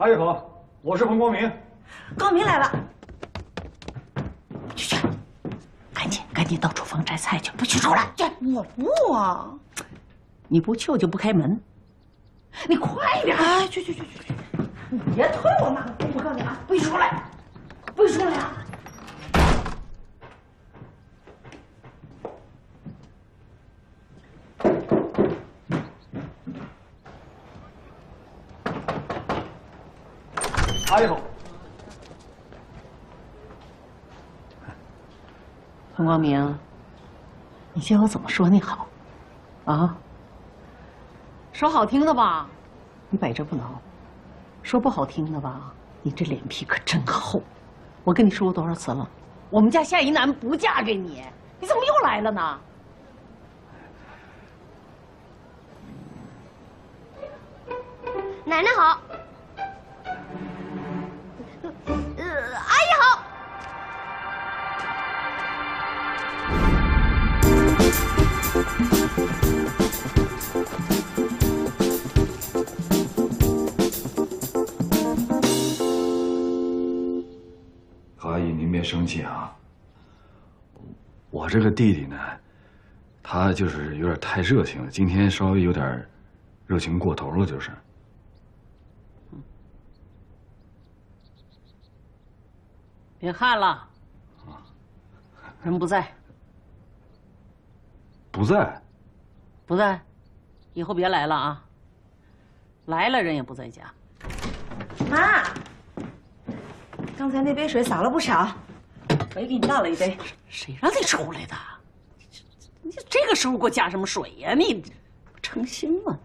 阿姨好，我是彭光明。光明来了，去去，赶紧赶紧到厨房摘菜去，不许出来！这，我不啊！你不去我就不开门。你快点！哎，去去去去去！你别推我那个功夫，我告诉你啊，不许出来，不许出来啊！阿姨好，彭光明，你叫我怎么说你好？啊？说好听的吧，你百折不挠；说不好听的吧，你这脸皮可真厚。我跟你说过多少次了，我们家夏一楠不嫁给你，你怎么又来了呢？奶奶好，别生气啊。我这个弟弟呢，他就是有点太热情了，今天稍微有点热情过头了，就是。别看了，人不在，不在。不在，以后别来了啊。来了人也不在家。妈，刚才那杯水洒了不少，我也给你倒了一杯。谁让你出来的？你这个时候给我加什么水呀？你不成心吗？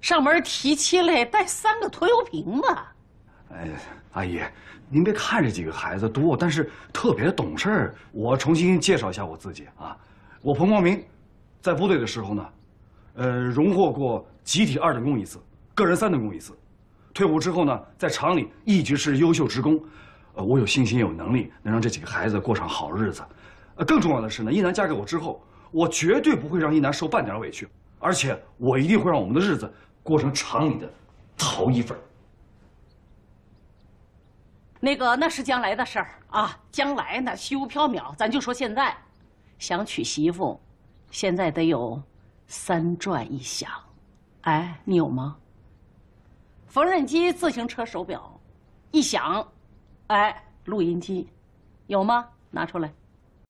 上门提亲来带三个拖油瓶子。哎，阿姨，您别看这几个孩子多，但是特别懂事儿。我重新介绍一下我自己啊，我彭光明，在部队的时候呢，呃，荣获过集体二等功一次，个人三等功一次。退伍之后呢，在厂里一直是优秀职工。呃，我有信心、有能力能让这几个孩子过上好日子。呃，更重要的是呢，一楠嫁给我之后，我绝对不会让一楠受半点委屈，而且我一定会让我们的日子过成厂里的头一份。那个那是将来的事儿啊，将来呢虚无缥缈，咱就说现在，想娶媳妇，现在得有三转一响，哎，你有吗？缝纫机、自行车手表，一响，哎，录音机，有吗？拿出来。